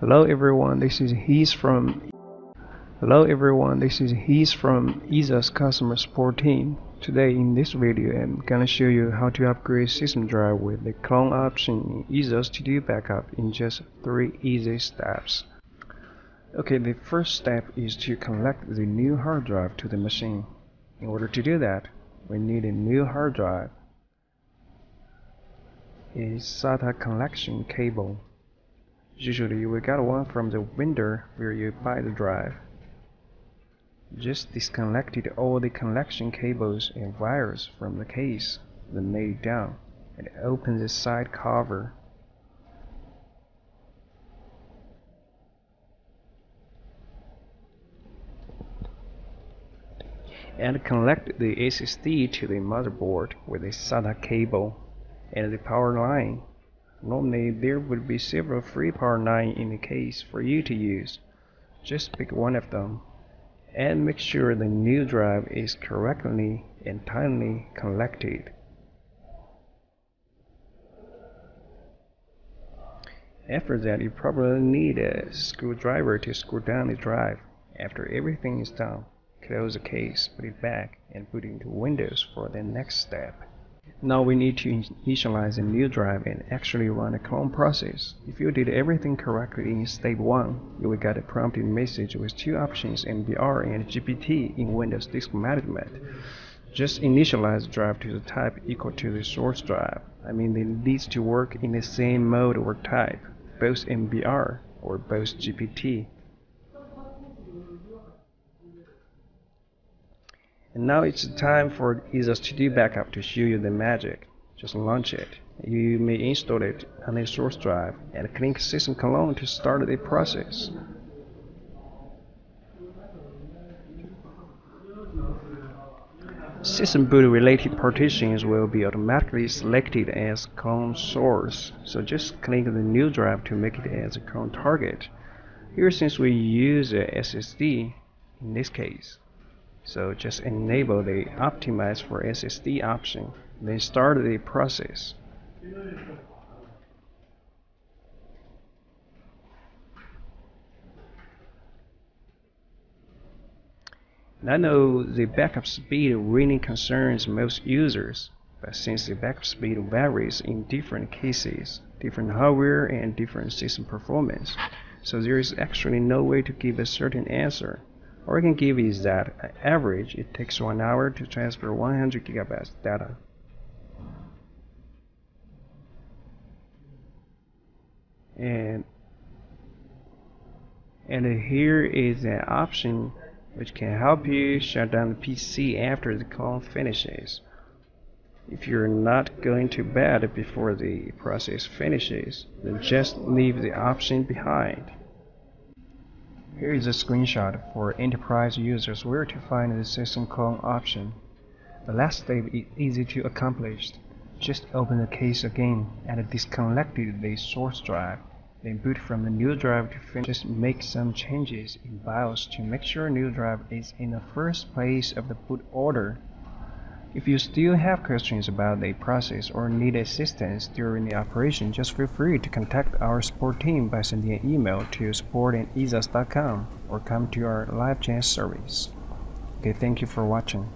Hello everyone, this is He's from Hello everyone, this is He's from EaseUS customer support team. Today in this video I'm gonna show you how to upgrade system drive with the clone option in EaseUS Todo Backup in just three easy steps. Okay, the first step is to connect the new hard drive to the machine. In order to do that, we need a new hard drive, a SATA connection cable. Usually you will get one from the vendor where you buy the drive. Just disconnected all the connection cables and wires from the case, then lay it down and open the side cover. And connect the SSD to the motherboard with a SATA cable and the power line. Normally there would be several free power lines in the case for you to use. Just pick one of them and make sure the new drive is correctly and tightly connected. After that, you probably need a screwdriver to screw down the drive. After everything is done, close the case, put it back, and put it into Windows for the next step. Now we need to initialize a new drive and actually run a clone process. If you did everything correctly in step 1, you will get a prompted message with two options MBR and GPT in Windows Disk Management. Just initialize the drive to the type equal to the source drive. I mean it needs to work in the same mode or type, both MBR or both GPT. And now it's time for Todo Backup to show you the magic. Just launch it. You may install it on a source drive and click System Clone to start the process. System boot related partitions will be automatically selected as clone source, so just click the new drive to make it as a clone target. Here since we use a SSD in this case, so just enable the optimize for SSD option, then start the process. I know the backup speed really concerns most users, but since the backup speed varies in different cases, different hardware and different system performance, so there is actually no way to give a certain answer. All we can give is that on average it takes one hour to transfer 100 gigabytes data. And and here is an option which can help you shut down the PC after the call finishes. If you're not going to bed before the process finishes, then just leave the option behind. Here is a screenshot for enterprise users where to find the system clone option. The last step is easy to accomplish. Just open the case again and disconnect the source drive. Then boot from the new drive to finish. Just make some changes in BIOS to make sure new drive is in the first place of the boot order if you still have questions about the process or need assistance during the operation, just feel free to contact our support team by sending an email to support@easeus.com or come to our live chat service. Okay, thank you for watching.